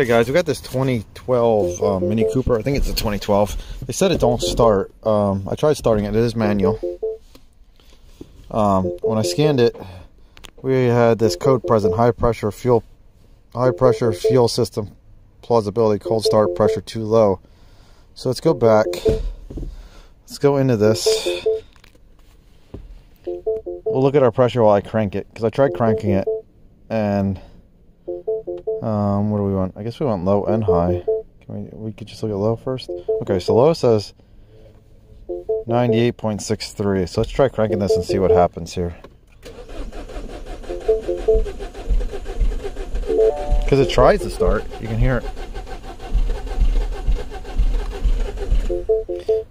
Okay, guys, we got this 2012 um, Mini Cooper. I think it's a 2012. They said it don't start. Um, I tried starting it. It is manual. Um, when I scanned it, we had this code present: high pressure fuel, high pressure fuel system plausibility, cold start pressure too low. So let's go back. Let's go into this. We'll look at our pressure while I crank it because I tried cranking it and um, what do we want? I guess we want low and high. Can we, we could just look at low first? Okay, so low says 98.63. So let's try cranking this and see what happens here. Because it tries to start. You can hear it.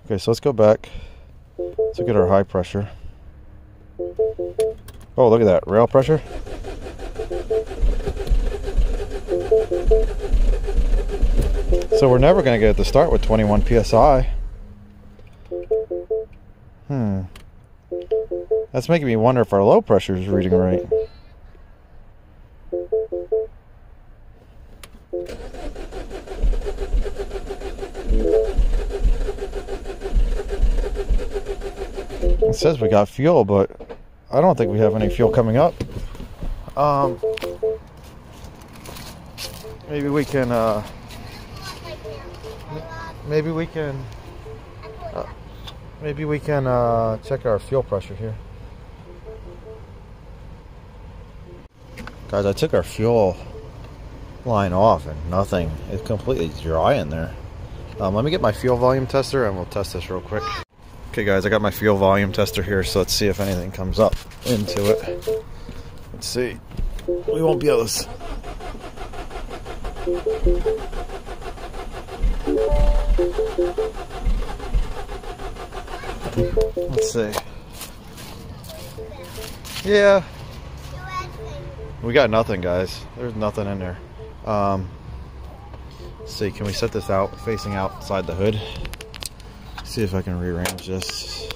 Okay, so let's go back. Let's look at our high pressure. Oh, look at that. Rail pressure. So we're never going to get it to start with 21 psi. Hmm. That's making me wonder if our low pressure is reading right. It says we got fuel, but I don't think we have any fuel coming up. Um, maybe we can, uh, maybe we can, uh, maybe we can uh, check our fuel pressure here. Guys, I took our fuel line off and nothing. It's completely dry in there. Um, let me get my fuel volume tester and we'll test this real quick. Okay guys, I got my fuel volume tester here, so let's see if anything comes up into it. Let's see. We won't be able to... Let's see. Yeah. We got nothing, guys. There's nothing in there. Um, let's see, can we set this out facing outside the hood? See if I can rearrange this.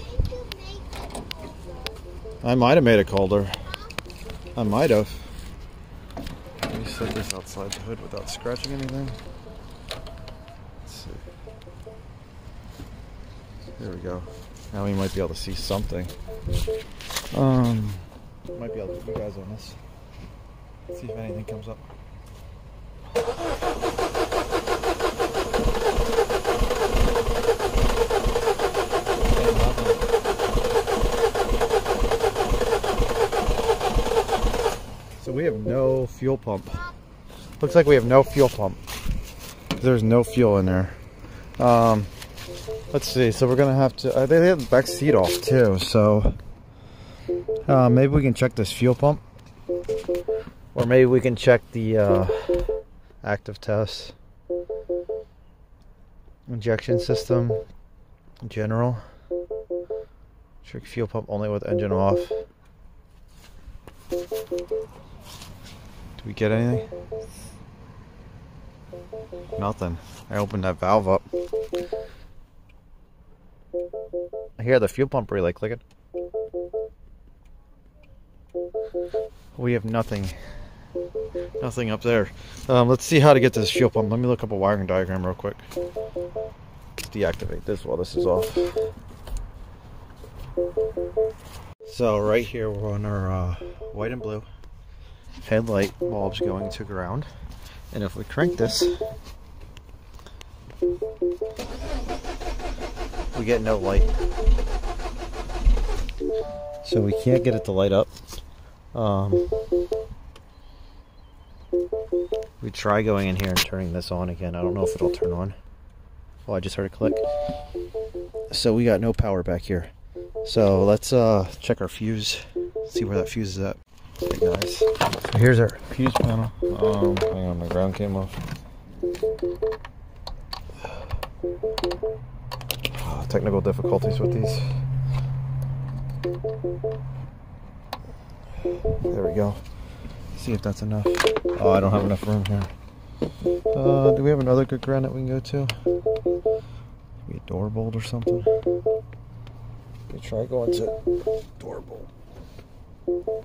I might have made it colder. I might have. Let me set this outside the hood without scratching anything. There we go. Now we might be able to see something. Um, might be able to put you guys on this. See if anything comes up. So we have no fuel pump. Looks like we have no fuel pump. There's no fuel in there. Um, let's see. So we're gonna have to. Uh, they have the back seat off too. So uh, maybe we can check this fuel pump, or maybe we can check the uh, active test injection system general. Check fuel pump only with engine off. Do we get anything? Nothing. I opened that valve up. I hear the fuel pump relay clicking. We have nothing. Nothing up there. Um, let's see how to get this fuel pump. Let me look up a wiring diagram real quick. Deactivate this while this is off. So right here we're on our uh, white and blue headlight bulbs going to ground. And if we crank this, we get no light. So we can't get it to light up. Um, we try going in here and turning this on again. I don't know if it'll turn on. Oh, I just heard a click. So we got no power back here. So let's uh, check our fuse, see where that fuse is at. Hey guys, so here's our fuse panel. Um, hang on, my ground came off. Technical difficulties with these. There we go. See if that's enough. Oh, I don't have enough room here. Uh, do we have another good ground that we can go to? Maybe a door bolt or something? me try going to door bolt.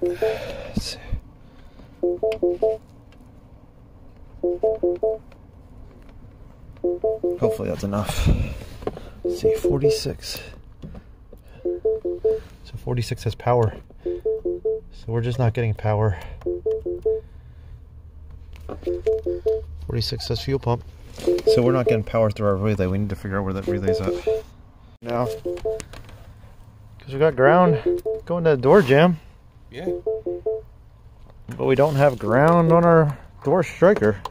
Let's see. Hopefully that's enough. Let's see, 46. So 46 has power. So we're just not getting power. 46 says fuel pump. So we're not getting power through our relay. We need to figure out where that relay's at. Now, because we got ground going to the door jamb. Yeah. But we don't have ground on our door striker.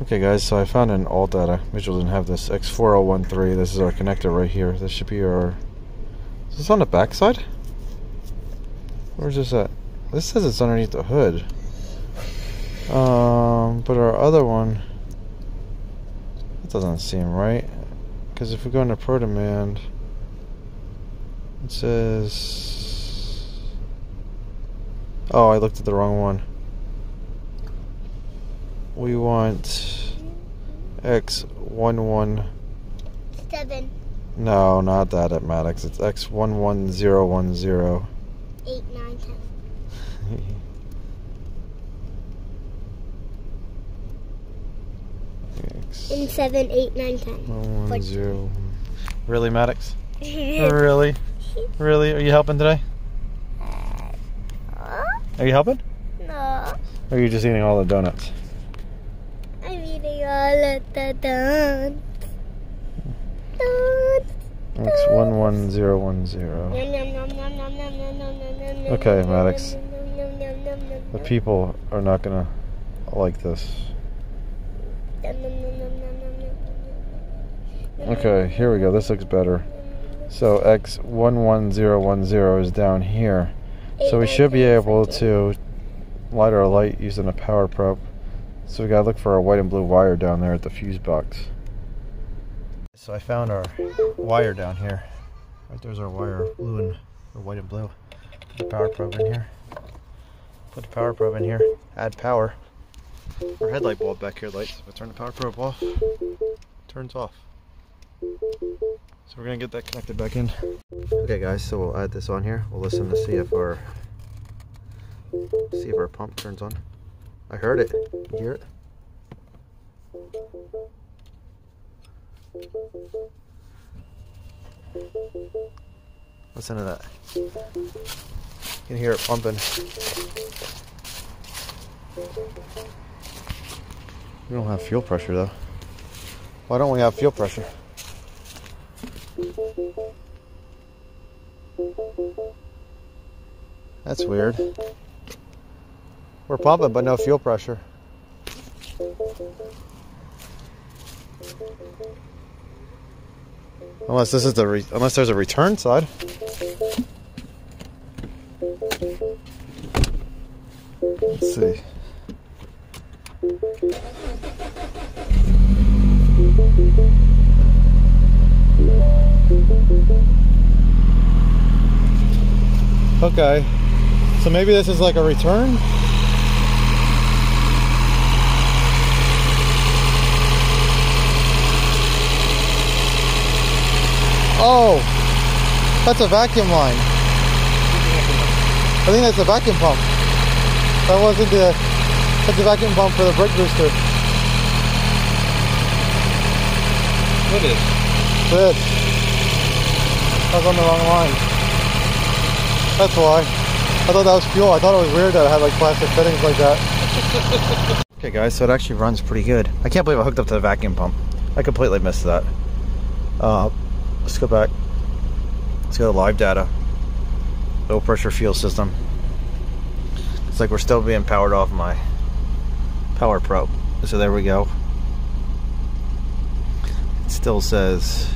Okay guys, so I found an ALLDATA. Mitchell didn't have this. X4013. This is our connector right here. This should be our... Is this on the back side? Where's this at? This says it's underneath the hood. Um, but our other one... That doesn't seem right. Because if we go into ProDemand... It says... Oh, I looked at the wrong one. We want X11. Seven, No, not that at Maddox. It's X11010. eight, nine, ten. X In seven, eight, nine, ten. one, one, zero. Really, Maddox? really? Really? Are you helping today? Uh, are you helping? no, Or are you just eating all the donuts? Ready all at the dance. dance. It's one one zero one zero. Okay, Maddox. The people are not gonna like this. Okay, here we go. This looks better. So X one one zero one zero is down here. So we should be able to light our light using a power probe. So we gotta look for our white and blue wire down there at the fuse box. So I found our wire down here. Right there's our wire, blue and or white and blue. Put the power probe in here. Put the power probe in here. Add power. Our headlight bulb back here lights. If I turn the power probe off, turns off. So we're gonna get that connected back in. Okay guys, so we'll add this on here. We'll listen to see if our see if our pump turns on. I heard it. You hear it? Listen to that. You can hear it pumping. We don't have fuel pressure though. Why don't we have fuel pressure? That's weird. We're pumping, but no fuel pressure. Unless this is the unless there's a return side. Let's see. Okay. So maybe this is like a return? Oh, that's a vacuum line. I think that's a vacuum pump. That wasn't the, that's a vacuum pump for the brake booster. What is? This. I was on the wrong line. That's why. I thought that was fuel. I thought it was weird that it had like plastic fittings like that. okay guys, so it actually runs pretty good. I can't believe I hooked up to the vacuum pump. I completely missed that. Uh, let's go back. Let's go to live data. Low pressure fuel system. It's like we're still being powered off my power probe. So there we go. It still says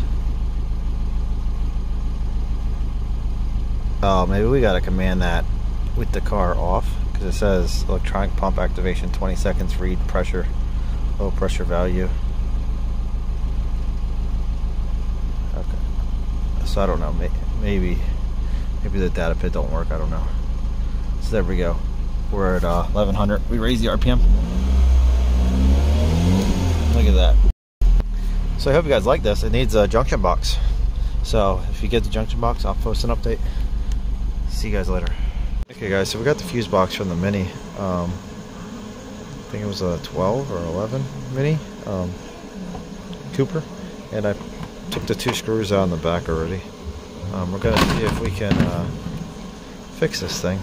Oh, maybe we gotta command that with the car off because it says electronic pump activation 20 seconds read pressure low pressure value okay so I don't know. May- maybe maybe the data pit don't work. I don't know. So there we go. We're at uh, 1100 we raised the RPM look at that. So I hope you guys like this. It needs a junction box. So if you get the junction box I'll post an update. See you guys later. Okay guys, so we got the fuse box from the Mini. Um, I think it was a 12 or 11 Mini um, Cooper. And I took the two screws out in the back already. Um, we're going to see if we can uh, fix this thing.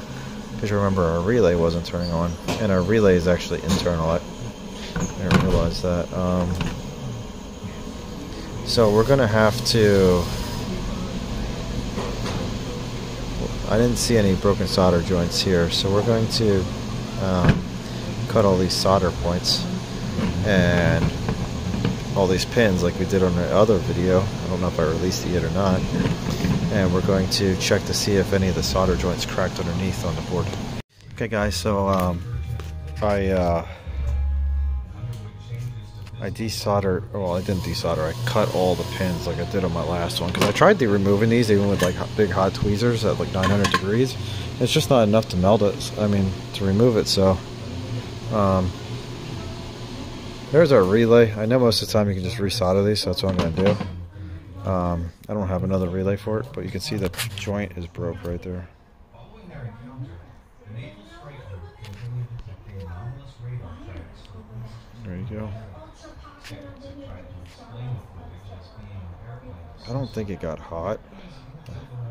Because remember, our relay wasn't turning on. And our relay is actually internal. I didn't realize that. Um, so we're going to have to... I didn't see any broken solder joints here, so we're going to um, cut all these solder points and all these pins like we did on the other video. I don't know if I released it yet or not. And we're going to check to see if any of the solder joints cracked underneath on the board. Okay guys, so um, I uh, I desoldered, well I didn't desolder, I cut all the pins like I did on my last one because I tried to removing these even with like big hot tweezers at like 900 degrees. It's just not enough to melt it, I mean to remove it so um, there's our relay. I know most of the time you can just resolder these so that's what I'm going to do. Um, I don't have another relay for it but you can see the joint is broke right there. There you go. I don't think it got hot.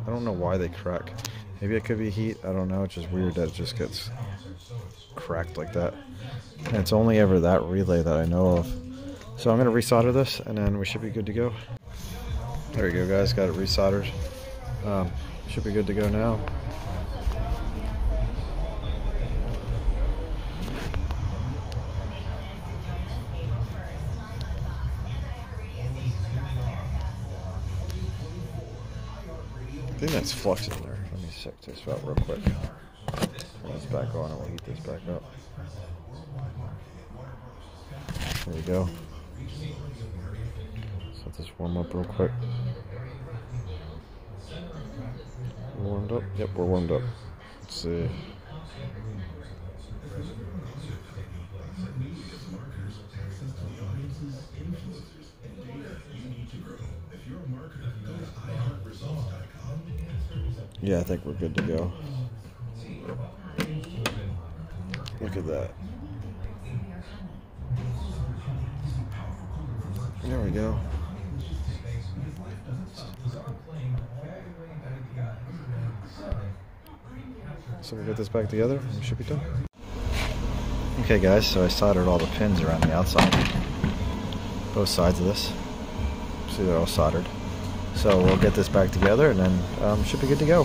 I don't know why they crack. Maybe it could be heat. I don't know. It's just weird that it just gets cracked like that. And it's only ever that relay that I know of. So I'm going to resolder this and then we should be good to go. There you go guys. Got it resoldered. Um, should be good to go now. I think that's flux in there. Check this out real quick. Turn this back on and we'll heat this back up. There we go. Let this warm up real quick. Warmed up? Yep, we're warmed up. Let's see. Yeah, I think we're good to go. Look at that. There we go. So we get this back together we should be done. Okay guys, so I soldered all the pins around the outside. Both sides of this. See they're all soldered. So we'll get this back together and then um, should be good to go.